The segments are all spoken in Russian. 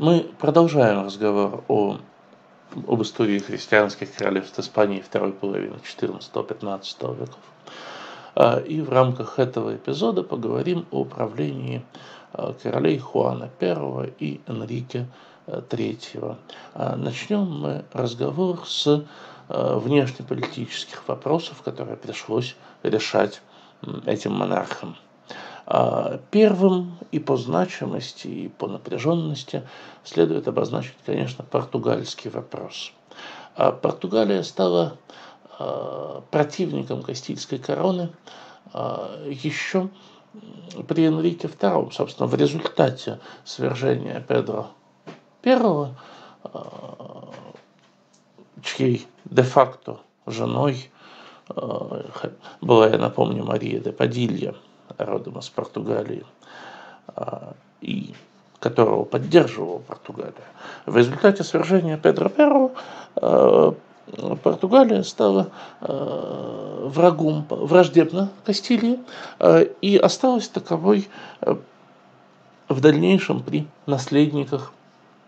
Мы продолжаем разговор о, об истории христианских королевств Испании второй половины 14-15 веков. А, и в рамках этого эпизода поговорим о правлении а, королей Хуана I и Энрике III. А, начнем мы разговор с внешнеполитических вопросов, которые пришлось решать этим монархам. А, первым и по значимости, и по напряженности следует обозначить, конечно, португальский вопрос. А Португалия стала а, противником Кастильской короны еще при Энрике II, собственно, в результате свержения Педро I, чьей де-факто женой была, я напомню, Мария де Падилья – родом из Португалии, а, и которого поддерживала Португалия. В результате свержения Педро I а, Португалия стала а, врагом, враждебна Кастилии и осталась таковой в дальнейшем при наследниках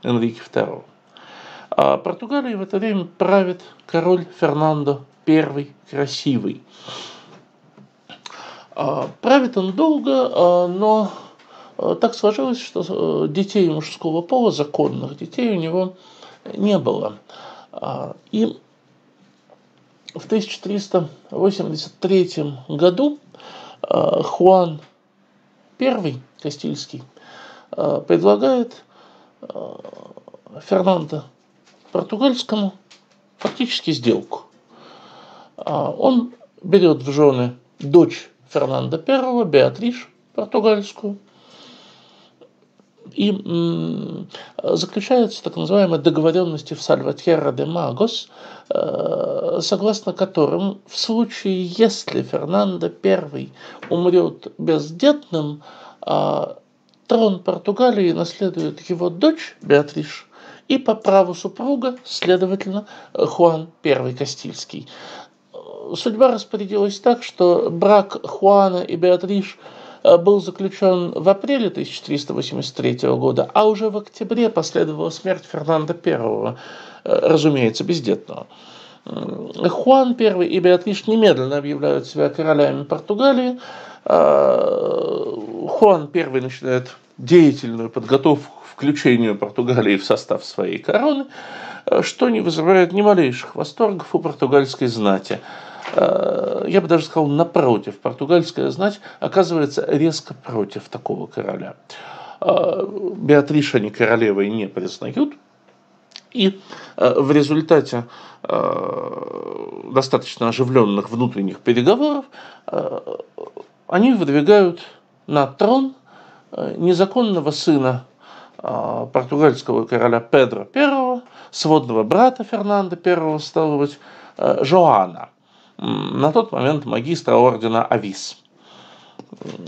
Энрике II. А Португалией в это время правит король Фернандо I Красивый. А, правит он долго, а, но а, так сложилось, что детей мужского пола, законных детей у него не было. И в 1383 году Хуан I Кастильский предлагает Фернандо Португальскому фактически сделку. Он берет в жены дочь Фернандо I, Беатриш португальскую. И заключаются так называемые договоренности в Сальватьерра де Магос, э, согласно которым в случае, если Фернандо I умрет бездетным, а трон Португалии наследует его дочь Беатриш, и по праву супруга, следовательно, Хуан I Кастильский судьба распорядилась так, что брак Хуана и Беатриш э, был заключен в апреле 1383 года, а уже в октябре последовала смерть Фернанда I, э, разумеется, бездетного. Хуан I и Беатриш немедленно объявляют себя королями Португалии. Э, Хуан I начинает деятельную подготовку к включению Португалии в состав своей короны, что не вызывает ни малейших восторгов у португальской знати. Э, я бы даже сказал, напротив, португальская знать оказывается резко против такого короля. Э, Беатриша они королевой не признают, и э, в результате достаточно оживленных внутренних переговоров они выдвигают на трон незаконного сына португальского короля Педро I, сводного брата Фернанда I, стало быть, Жоана – на тот момент магистра ордена Авис.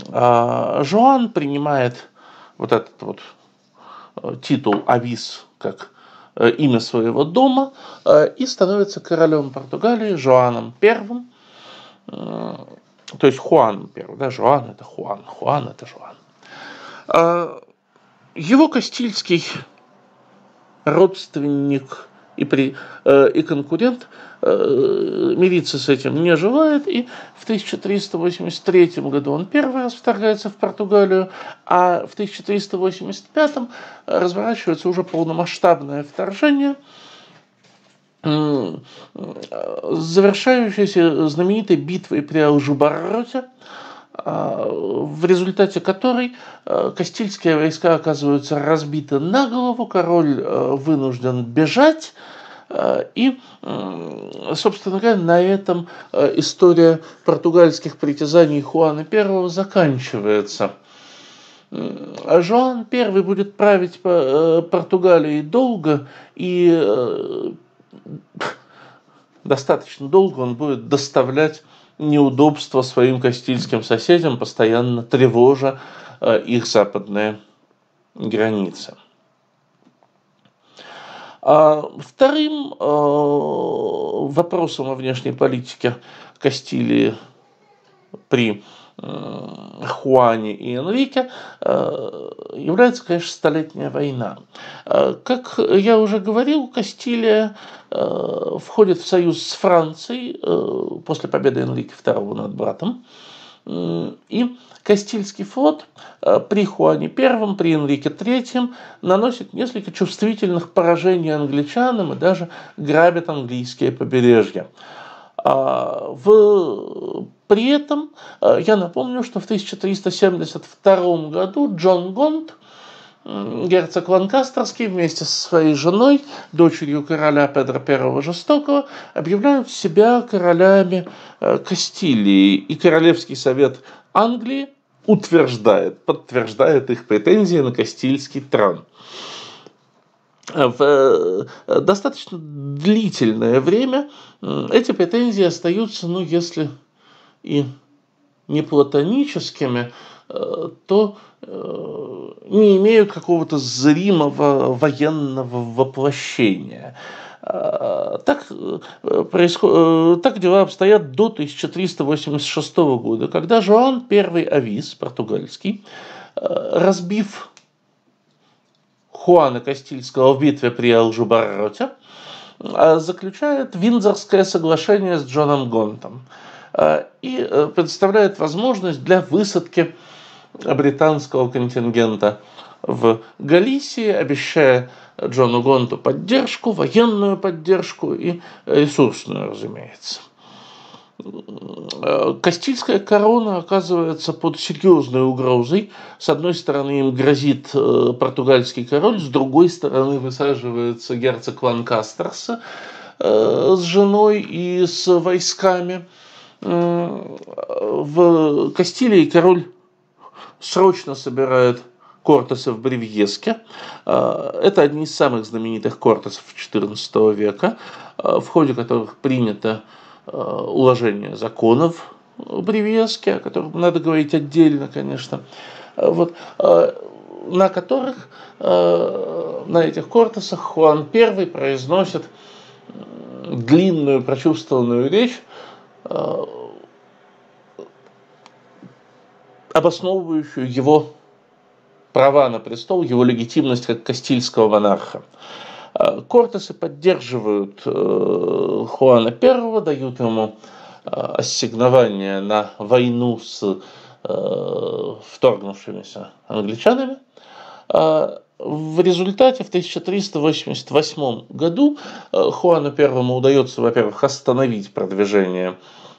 А, Жуан принимает вот этот вот э, титул Авис как э, имя своего дома э, и становится королем Португалии Жуаном Первым, то есть Хуан Первый, да, Жуан это Хуан, Хуан это Жуан. А, его Кастильский родственник и, при, э, и конкурент э, мириться с этим не желает, и в 1383 году он первый раз вторгается в Португалию, а в 1385 разворачивается уже полномасштабное вторжение, завершающееся знаменитой битвой при Алжубарроте, в результате которой а, Кастильские войска оказываются разбиты на голову, король а, вынужден бежать, и, собственно говоря, на этом история португальских притязаний Хуана I заканчивается. Жоан I будет править Португалией долго, и достаточно долго он будет доставлять неудобства своим кастильским соседям, постоянно тревожа э, их западные границы. А вторым э, вопросом о внешней политике Кастилии при Хуане и Энрике является, конечно, Столетняя война. Как я уже говорил, Кастилия входит в союз с Францией после победы Энрике II над братом. И Кастильский флот э, при Хуане I, при Энрике III наносит несколько чувствительных поражений англичанам и даже грабит английские побережья. А, в, при этом э, я напомню, что в 1372 году Джон Гонт, герцог Ланкастерский вместе со своей женой, дочерью короля Педро I Жестокого, объявляют себя королями э, Кастилии. И Королевский совет Англии утверждает, подтверждает их претензии на Кастильский трон. В э, достаточно длительное время эти претензии остаются, ну, если и не платоническими, э, то э, не имеют какого-то зримого военного воплощения. Так, происход... Так дела обстоят до 1386 года, когда Жоан I Авис, португальский, разбив Хуана Кастильского в битве при Алжубарроте, заключает Виндзорское соглашение с Джоном Гонтом и предоставляет возможность для высадки британского контингента в Галисии, обещая Джону Гонту поддержку, военную поддержку и ресурсную, разумеется. Кастильская корона оказывается под серьезной угрозой. С одной стороны им грозит э, португальский король, с другой стороны высаживается герцог Ланкастерса э, с женой и с войсками. В Кастилии король срочно собирает Кортесы в Бревьеске. Это одни из самых знаменитых кортесов XIV века, в ходе которых принято уложение законов в Бревьеске, о которых надо говорить отдельно, конечно, вот, на которых, на этих кортесах Хуан I произносит длинную прочувствованную речь, обосновывающую его права на престол, его легитимность как кастильского монарха. Э, Кортесы поддерживают э, Хуана I, дают ему э, ассигнование на войну с вторгнувшимися англичанами. В результате в 1388 году Хуану I удается, во-первых, остановить продвижение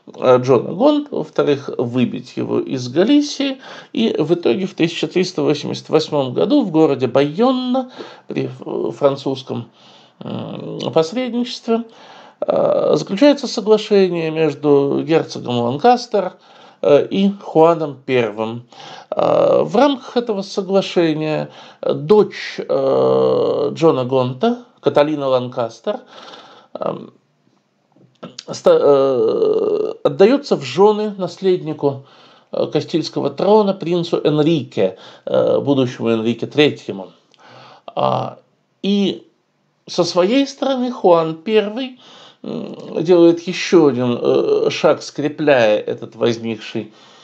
Джона Гонт, во-вторых, выбить его из Галисии, и в итоге в 1388 году в городе Байонна при французском посредничестве э, заключается соглашение между герцогом Ланкастер э, и Хуаном I. В рамках этого соглашения дочь Джона Гонта, Каталина Ланкастер, эм, Э, отдается в жены наследнику э, Кастильского трона принцу Энрике, э, будущему Энрике III. А, и со своей стороны Хуан I делает еще один шаг, скрепляя этот возникший Э,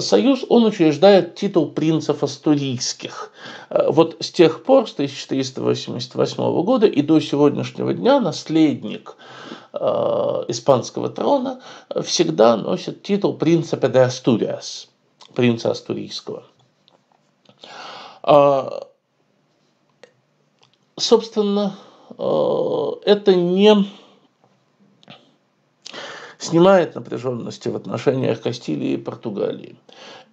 союз, он учреждает титул принцев астурийских. Э, вот с тех пор, с 1488 года и до сегодняшнего дня наследник э, испанского трона всегда носит титул принца де Астуриас, принца астурийского. Собственно, это не снимает напряженности в отношениях Кастилии и Португалии.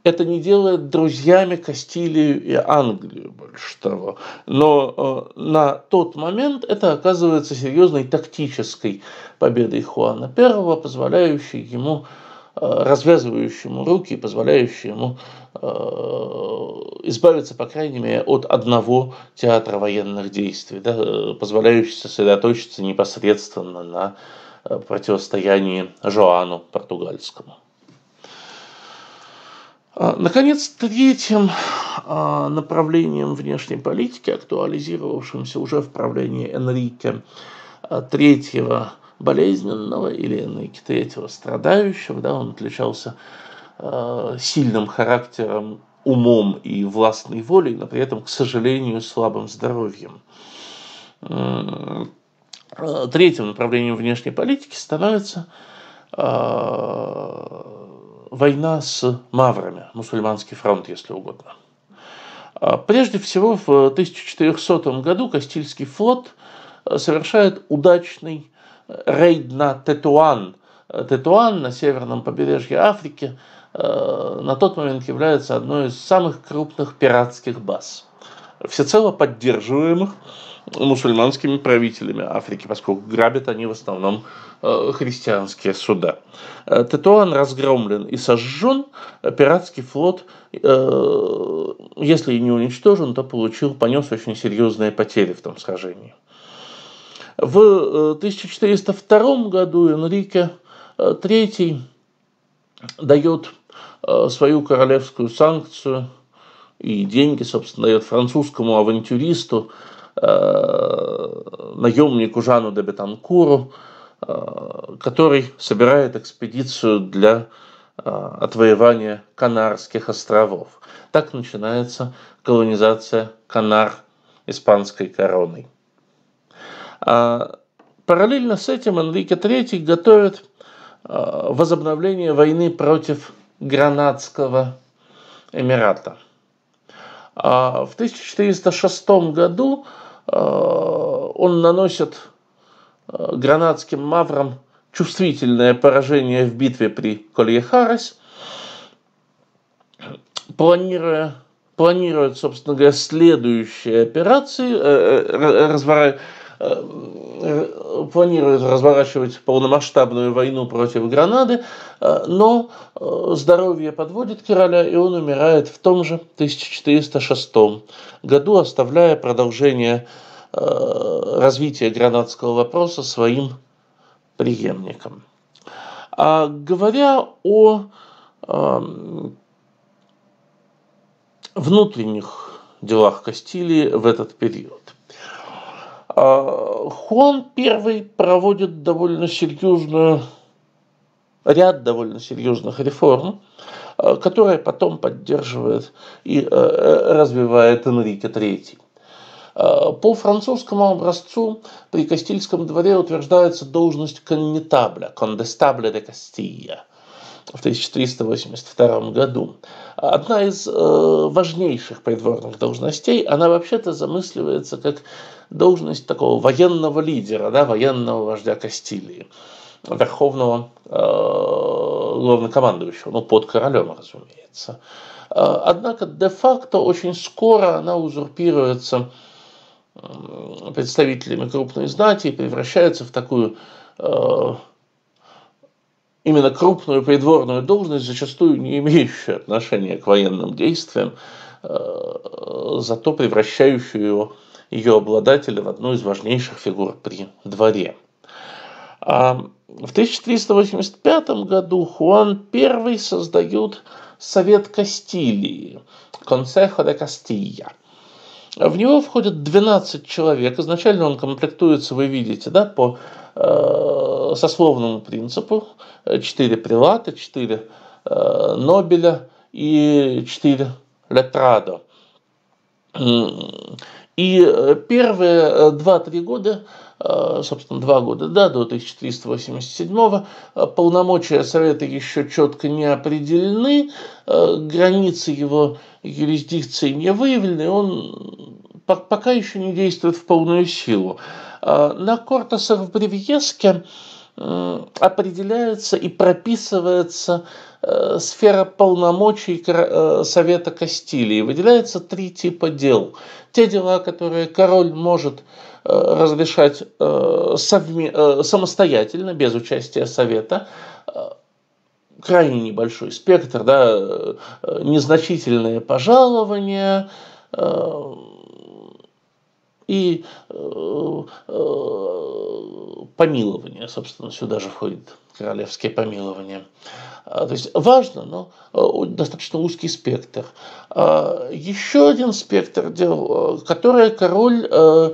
Это не делает друзьями Кастилию и Англию, больше того. Но э, на тот момент это оказывается серьезной тактической победой Хуана I, позволяющей ему э, развязывающему руки, позволяющей ему э, избавиться, по крайней мере, от одного театра военных действий, да, позволяющий сосредоточиться непосредственно на Э, противостоянии Жоану португальскому. А, наконец, третьим а, направлением внешней политики, актуализировавшимся уже в правлении Энрике III болезненного или Энрике III страдающего, да, он отличался сильным характером, умом и властной волей, но при этом, к сожалению, слабым здоровьем. Третьим направлением внешней политики становится война с маврами, мусульманский фронт, если угодно. А, прежде всего, в 1400 году Кастильский флот совершает удачный рейд на Тетуан. Тетуан на северном побережье Африки на тот момент является одной из самых крупных пиратских баз, всецело поддерживаемых мусульманскими правителями Африки, поскольку грабят они в основном э, христианские суда. Э, Тетуан разгромлен и сожжен, пиратский флот, э, если и не уничтожен, то получил, понес очень серьезные потери в том сражении. В 1402 году Энрике III дает свою королевскую санкцию и деньги, собственно, дает французскому авантюристу наемнику Жану де Бетанкуру, э, который собирает экспедицию для э, отвоевания Канарских островов. Так начинается колонизация Канар испанской короной. А параллельно с этим Энрике III готовит возобновление войны против Гранадского Эмирата. А в 1406 году Э, он наносит э, гранадским маврам чувствительное поражение в битве при Колье-Харес, планируя планирует, собственно говоря, следующие операции, э, разворачивать. Э, планирует разворачивать полномасштабную войну против Гранады, э, но э, здоровье подводит короля, и он умирает в том же 1406 году, оставляя продолжение развития гранадского вопроса своим преемникам. А говоря о внутренних делах Кастилии в этот период. А, Хуан I проводит довольно серьезную, ряд довольно серьезных реформ, а, которые потом поддерживает и э, развивает Энрике III. А, по французскому образцу при Кастильском дворе утверждается должность коннетабля, кондестабля де Кастилья в 1382 году. Одна из э, важнейших придворных должностей, она вообще-то замысливается как должность такого военного лидера, да, военного вождя Кастилии, верховного э, главнокомандующего, ну, под королем, разумеется. Э, однако де-факто очень скоро она узурпируется представителями крупной знати и превращается в такую э, именно крупную придворную должность, зачастую не имеющую отношения к военным действиям, э, зато превращающую его ее обладателя в одну из важнейших фигур при дворе. А в 1385 году Хуан I создает Совет Кастилии, Consejo de Castilla. В него входят 12 человек. Изначально он комплектуется, вы видите, да, по э, сословному принципу. 4 прилата, 4 э, Нобеля и 4 Летрадо. И э, первые 2-3 э, года, э, собственно, 2 года, да, до 1387 полномочия Совета еще четко не определены, границы его юрисдикции не выявлены, он пока еще не действует в полную силу. На Кортесах в Бревьеске определяется и прописывается Э, сфера полномочий э, Совета Кастилии. Выделяется три типа дел. Те дела, которые король может э, разрешать самостоятельно, без участия Совета, крайне небольшой спектр, да, незначительные пожалования и помилование, собственно, сюда же входит королевские помилования. А, то есть важно, но э, достаточно узкий спектр. А, еще один спектр дел, э, который король э,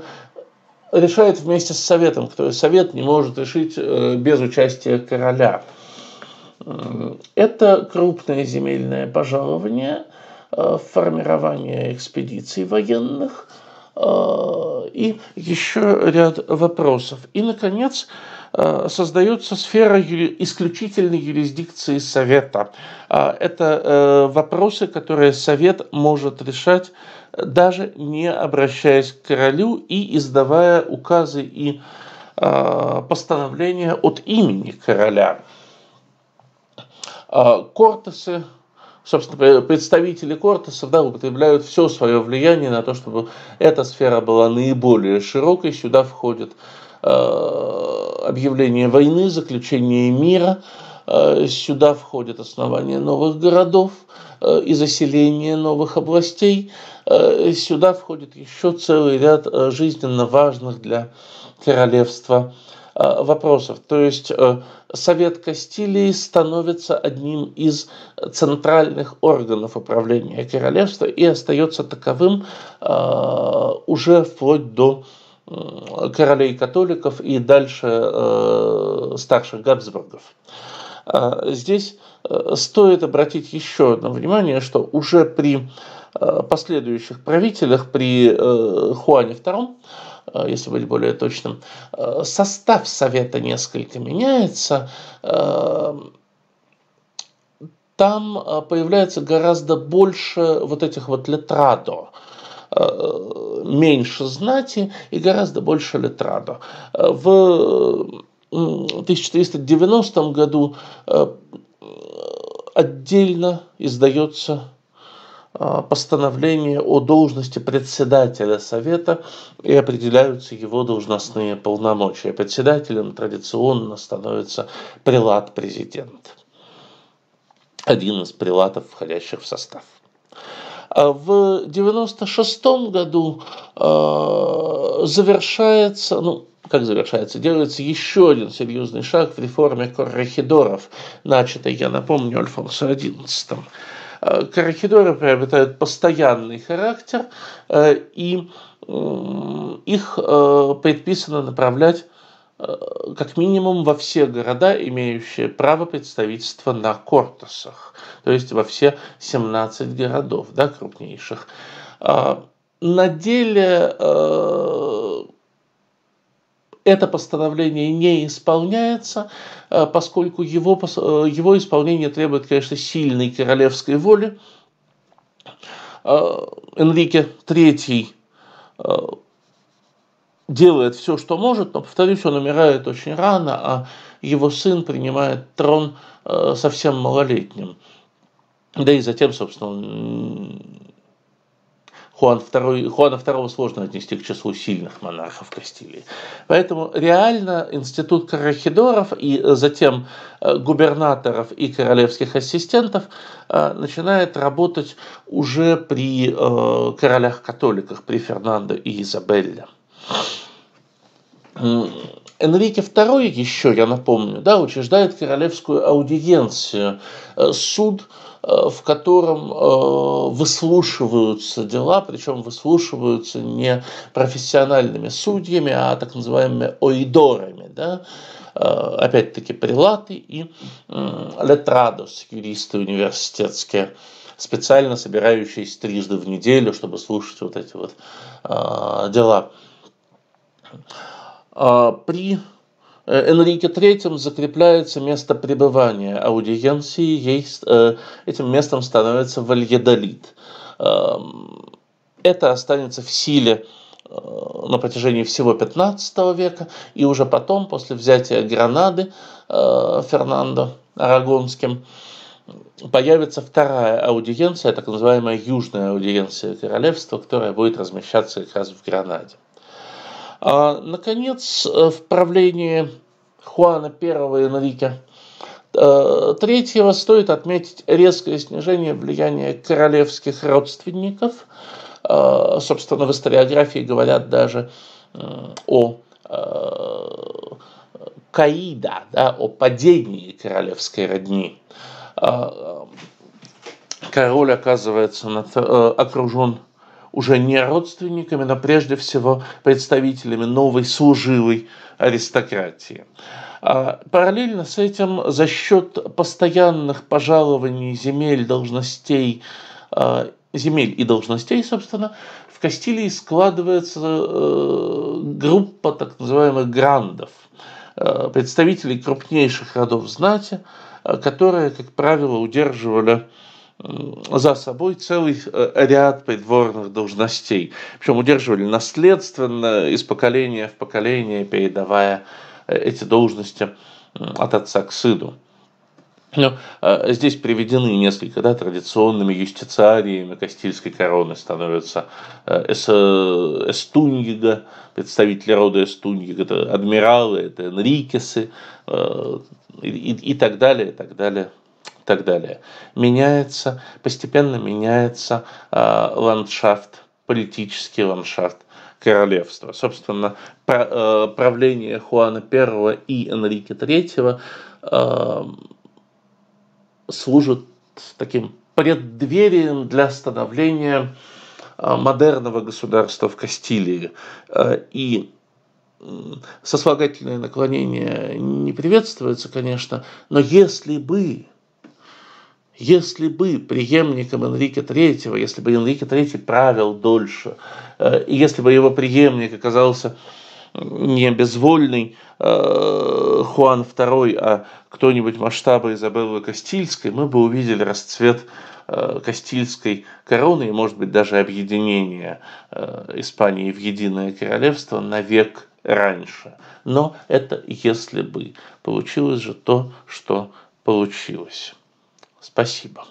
решает вместе с советом, который совет не может решить без участия короля. Это крупное земельное пожалование, формирование экспедиций военных и еще ряд вопросов. И, наконец, Э, создается сфера исключительной юрисдикции Совета. А, это э, вопросы, которые Совет может решать, даже не обращаясь к королю и издавая указы и э, постановления от имени короля. Кортесы, собственно, представители Кортесов да, употребляют все свое влияние на то, чтобы эта сфера была наиболее широкой. Сюда входит Э, объявление войны, заключение мира. Э, сюда входит основание новых городов э, и заселение новых областей. Сюда входит еще целый ряд жизненно важных для королевства вопросов. То есть Совет Кастилии становится одним из центральных органов управления королевства и остается таковым уже вплоть до королей католиков и дальше э, старших Габсбургов. Здесь э, стоит обратить еще одно внимание, что уже при э, последующих правителях, при Хуане II, если быть более точным, состав совета несколько меняется, там появляется гораздо больше вот этих вот летрадо, Э, меньше знати и гораздо больше литрадо. В 1490 году э, отдельно издается э, постановление о должности председателя Совета и определяются его должностные полномочия. Председателем традиционно становится прилад-президент, один из прилатов, входящих в состав. А в 96 году э, завершается, ну, как завершается, делается еще один серьезный шаг в реформе коррехидоров, начатой, я напомню, Альфонсо XI. Э, коррехидоры приобретают постоянный характер, э, и их предписано направлять Э, как минимум во все города, имеющие право представительства на Кортосах, то есть во все 17 городов да, крупнейших. На деле э, это постановление не исполняется, э, поскольку его, его исполнение требует, конечно, сильной королевской воли. Энрике III делает все, что может, но, повторюсь, он умирает очень рано, а его сын принимает трон э, совсем малолетним. Да и затем, собственно, Хуан II, Хуана II сложно отнести к числу сильных монархов Кастилии. Поэтому реально институт коррехидоров и затем э, губернаторов и королевских ассистентов э, начинает работать уже при королях-католиках, при Фернандо и Изабелле. Энрике II еще, я напомню, да, учреждает королевскую аудиенцию, э, суд, э, в котором э, выслушиваются дела, причем выслушиваются не профессиональными судьями, а так называемыми оидорами, да, опять-таки прилаты и летрадос, юристы университетские, специально собирающиеся трижды в неделю, чтобы слушать вот эти вот дела. А, при э, Энрике III закрепляется место пребывания аудиенции, ей, э, этим местом становится Вальедолит. Эм, это останется в силе э, на протяжении всего 15 века, и уже потом, после взятия Гранады Фернандо Арагонским, появится вторая аудиенция, так называемая Южная аудиенция королевства, которая будет размещаться как раз в Гранаде. А, наконец, э, в правлении Хуана I Энрике Третьего стоит отметить резкое снижение влияния королевских родственников. А, собственно, в историографии говорят даже о э, Каида, да, о падении королевской родни. Король оказывается э, окружен уже не родственниками, но прежде всего представителями новой служивой аристократии. А параллельно с этим за счет постоянных пожалований земель, должностей, а, земель и должностей, собственно, в Кастилии складывается э, группа так называемых грандов, э, представителей крупнейших родов знати, э, которые, как правило, удерживали за собой целый ряд придворных должностей. Причем удерживали наследственно из поколения в поколение, передавая эти должности от отца к сыну. Ну, здесь приведены несколько да, традиционными юстициариями Кастильской короны становятся э, Эс, Эстуньига, представители рода Эстуньига, это адмиралы, это Энрикесы э, и, и так далее, и так далее, и так далее. Меняется, постепенно меняется э, ландшафт, политический ландшафт королевства. Собственно, правление Хуана I и Энрике III служит таким преддверием для становления а, модерного государства в Кастилии. И сослагательное наклонение не приветствуется, конечно, но если бы, если бы преемником Энрике III, если бы Энрике III правил дольше, а, и если бы его преемник оказался не безвольный э, Хуан II, а кто-нибудь масштаба Изабеллы Кастильской, мы бы увидели расцвет э, Кастильской короны и, может быть, даже объединение э, Испании в единое королевство на век раньше. Но это если бы. Получилось же то, что получилось. Спасибо.